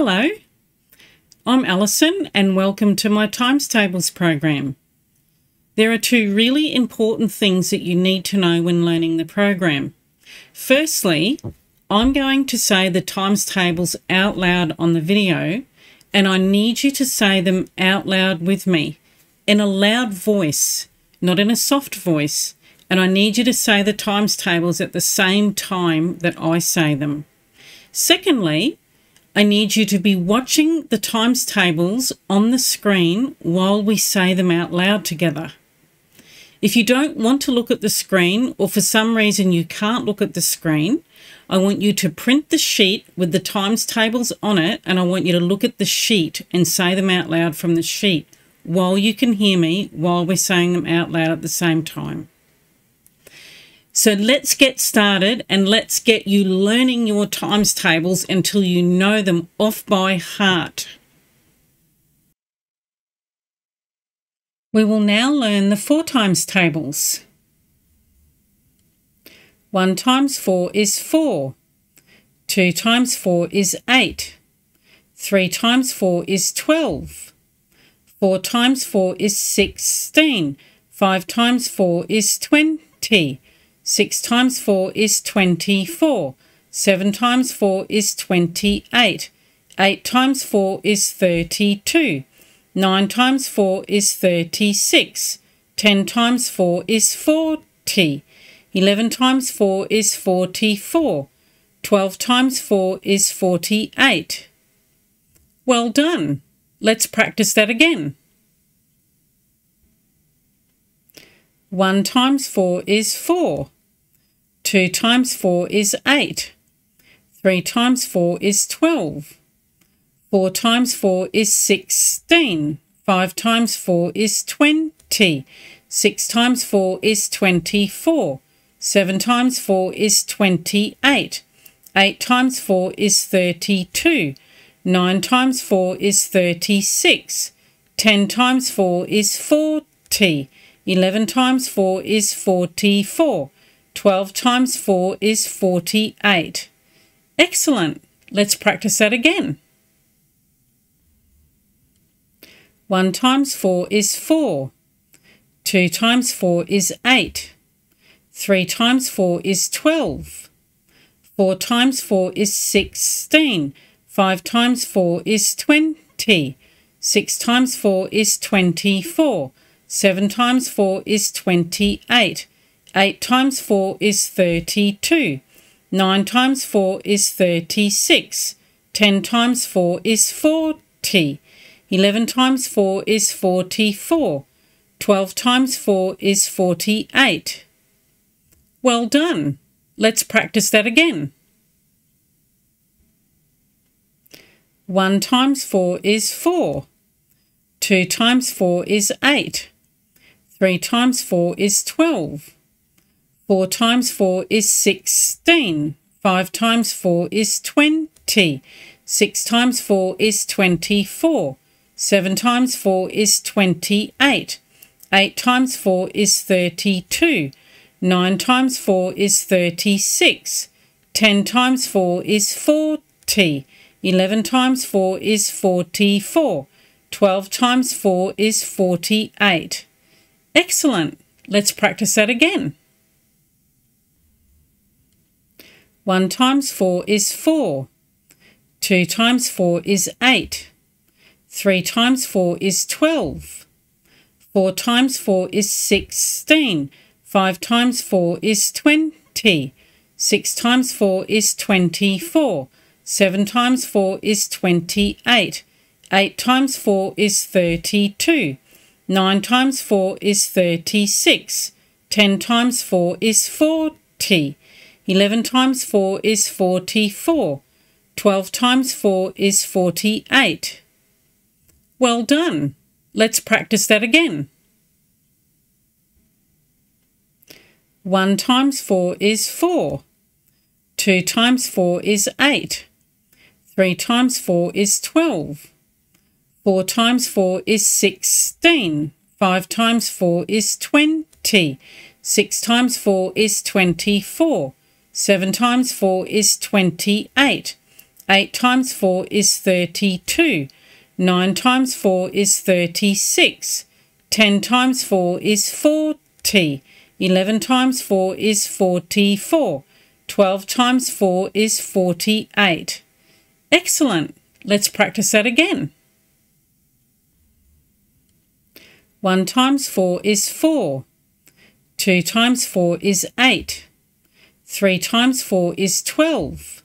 Hello, I'm Alison and welcome to my times tables program. There are two really important things that you need to know when learning the program. Firstly, I'm going to say the times tables out loud on the video and I need you to say them out loud with me in a loud voice, not in a soft voice. And I need you to say the times tables at the same time that I say them. Secondly, I need you to be watching the times tables on the screen while we say them out loud together. If you don't want to look at the screen or for some reason you can't look at the screen, I want you to print the sheet with the times tables on it and I want you to look at the sheet and say them out loud from the sheet while you can hear me while we're saying them out loud at the same time. So let's get started and let's get you learning your times tables until you know them off by heart. We will now learn the four times tables. 1 times 4 is 4. 2 times 4 is 8. 3 times 4 is 12. 4 times 4 is 16. 5 times 4 is 20. 6 times 4 is 24. 7 times 4 is 28. 8 times 4 is 32. 9 times 4 is 36. 10 times 4 is 40. 11 times 4 is 44. 12 times 4 is 48. Well done. Let's practice that again. 1 times 4 is 4. 2 times 4 is 8. 3 times 4 is 12. 4 times 4 is 16. 5 times 4 is 20. 6 times 4 is 24. 7 times 4 is 28. 8 times 4 is 32. 9 times 4 is 36. 10 times 4 is 40. 11 times 4 is 44. 12 times 4 is 48. Excellent. Let's practice that again. 1 times 4 is 4. 2 times 4 is 8. 3 times 4 is 12. 4 times 4 is 16. 5 times 4 is 20. 6 times 4 is 24. 7 times 4 is 28. 8 times 4 is 32. 9 times 4 is 36. 10 times 4 is 40. 11 times 4 is 44. 12 times 4 is 48. Well done. Let's practice that again. 1 times 4 is 4. 2 times 4 is 8. 3 times 4 is 12. 4 times 4 is 16. 5 times 4 is 20. 6 times 4 is 24. 7 times 4 is 28. 8 times 4 is 32. 9 times 4 is 36. 10 times 4 is 40. 11 times 4 is 44. 12 times 4 is 48. Excellent. Let's practice that again. 1 times 4 is 4. 2 times 4 is 8. 3 times 4 is 12. 4 times 4 is 16. 5 times 4 is 20. 6 times 4 is 24. 7 times 4 is 28. 8 times 4 is 32. 9 times 4 is 36. 10 times 4 is 40. 11 times 4 is 44. 12 times 4 is 48. Well done. Let's practice that again. 1 times 4 is 4. 2 times 4 is 8. 3 times 4 is 12. 4 times 4 is 16. 5 times 4 is 20. 6 times 4 is 24. 7 times 4 is 28. 8 times 4 is 32. 9 times 4 is 36. 10 times 4 is 40. 11 times 4 is 44. 12 times 4 is 48. Excellent. Let's practice that again. 1 times 4 is 4. 2 times 4 is 8. 3 times 4 is 12.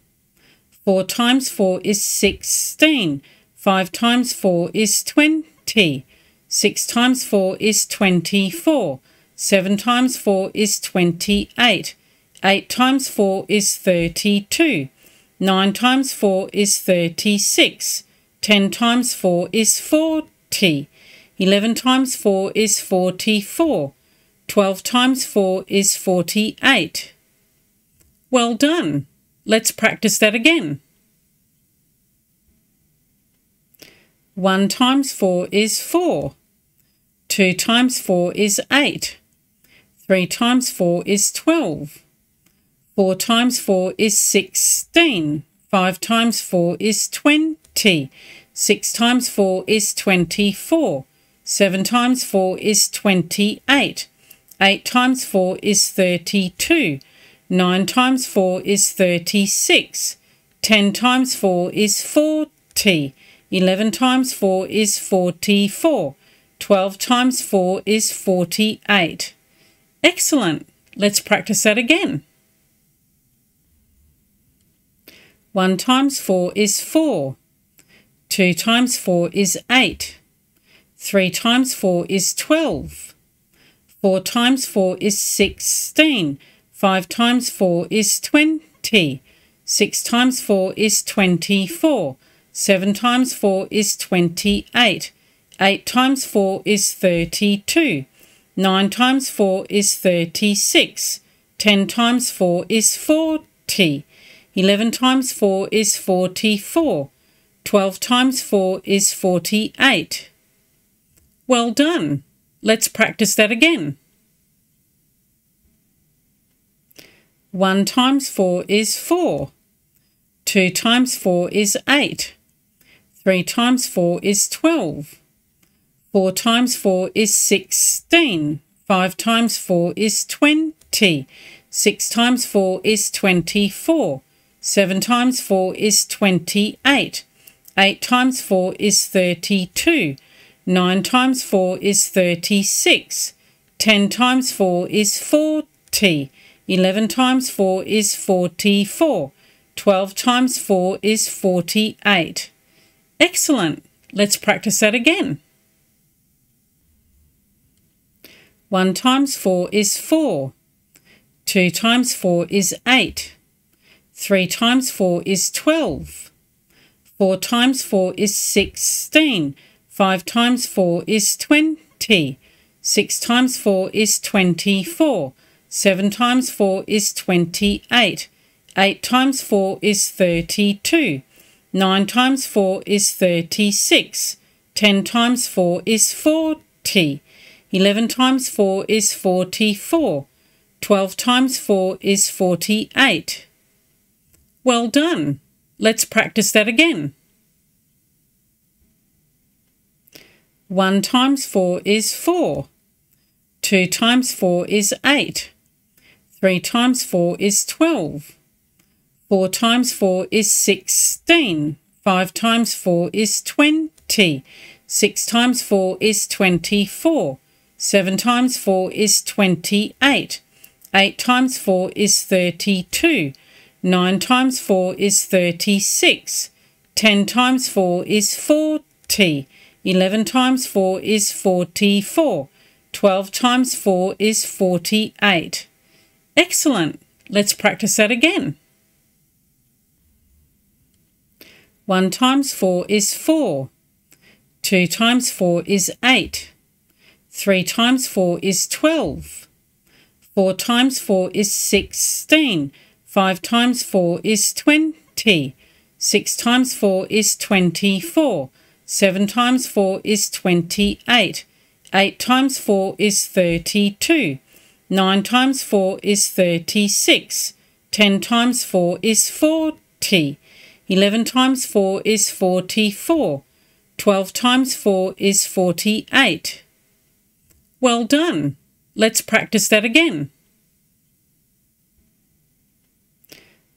4 times 4 is 16. 5 times 4 is 20. 6 times 4 is 24. 7 times 4 is 28. 8 times 4 is 32. 9 times 4 is 36. 10 times 4 is 40. 11 times 4 is 44. 12 times 4 is 48. Well done. Let's practice that again. 1 times 4 is 4. 2 times 4 is 8. 3 times 4 is 12. 4 times 4 is 16. 5 times 4 is 20. 6 times 4 is 24. 7 times 4 is 28. 8 times 4 is 32. 9 times 4 is 36. 10 times 4 is 40. 11 times 4 is 44. 12 times 4 is 48. Excellent. Let's practice that again. 1 times 4 is 4. 2 times 4 is 8. 3 times 4 is 12. 4 times 4 is 16. 5 times 4 is 20. 6 times 4 is 24. 7 times 4 is 28. 8 times 4 is 32. 9 times 4 is 36. 10 times 4 is 40. 11 times 4 is 44. 12 times 4 is 48. Well done. Let's practice that again. 1 times 4 is 4. 2 times 4 is 8. 3 times 4 is 12. 4 times 4 is 16. 5 times 4 is 20. 6 times 4 is 24. 7 times 4 is 28. 8 times 4 is 32. 9 times 4 is 36. 10 times 4 is 40. 11 times 4 is 44. 12 times 4 is 48. Excellent. Let's practice that again. 1 times 4 is 4. 2 times 4 is 8. 3 times 4 is 12. 4 times 4 is 16. 5 times 4 is 20. 6 times 4 is 24. 7 times 4 is 28. 8 times 4 is 32. 9 times 4 is 36. 10 times 4 is 40. 11 times 4 is 44. 12 times 4 is 48. Well done. Let's practice that again. 1 times 4 is 4. 2 times 4 is 8. 3 times 4 is 12. 4 times 4 is 16. 5 times 4 is 20. 6 times 4 is 24. 7 times 4 is 28. 8 times 4 is 32. 9 times 4 is 36. 10 times 4 is 40. 11 times 4 is 44. 12 times 4 is 48. Excellent. Let's practice that again. 1 times 4 is 4. 2 times 4 is 8. 3 times 4 is 12. 4 times 4 is 16. 5 times 4 is 20. 6 times 4 is 24. 7 times 4 is 28. 8 times 4 is 32. 9 times 4 is 36. 10 times 4 is 40. 11 times 4 is 44. 12 times 4 is 48. Well done. Let's practice that again.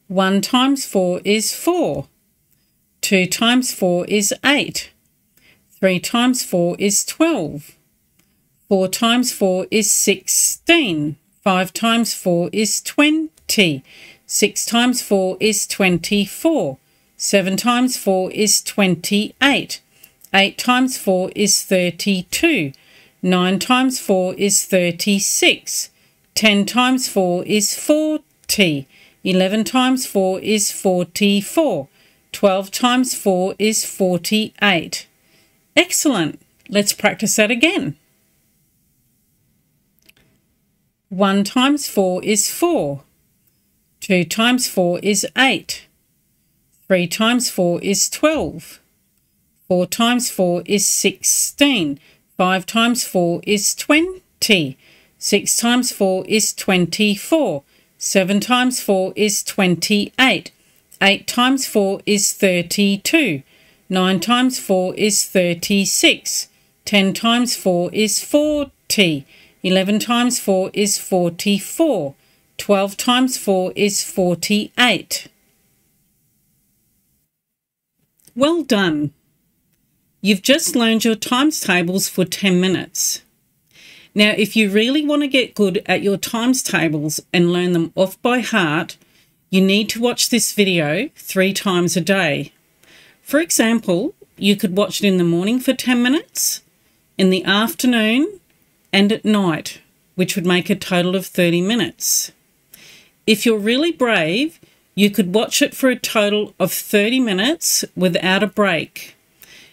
1 times 4 is 4. 2 times 4 is 8. 3 times 4 is 12. 4 times 4 is 16. 5 times 4 is 20. 6 times 4 is 24. 7 times 4 is 28. 8 times 4 is 32. 9 times 4 is 36. 10 times 4 is 40. 11 times 4 is 44. 12 times 4 is 48. Excellent. Let's practice that again. 1 times 4 is 4. 2 times 4 is 8. 3 times 4 is 12. 4 times 4 is 16. 5 times 4 is 20. 6 times 4 is 24. 7 times 4 is 28. 8 times 4 is 32. 9 times 4 is 36. 10 times 4 is 40. 11 times 4 is 44. 12 times 4 is 48. Well done. You've just learned your times tables for 10 minutes. Now, if you really want to get good at your times tables and learn them off by heart, you need to watch this video three times a day. For example, you could watch it in the morning for 10 minutes, in the afternoon, and at night, which would make a total of 30 minutes. If you're really brave, you could watch it for a total of 30 minutes without a break,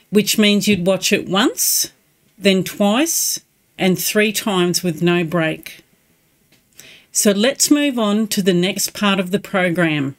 which means you'd watch it once, then twice, and three times with no break. So let's move on to the next part of the program.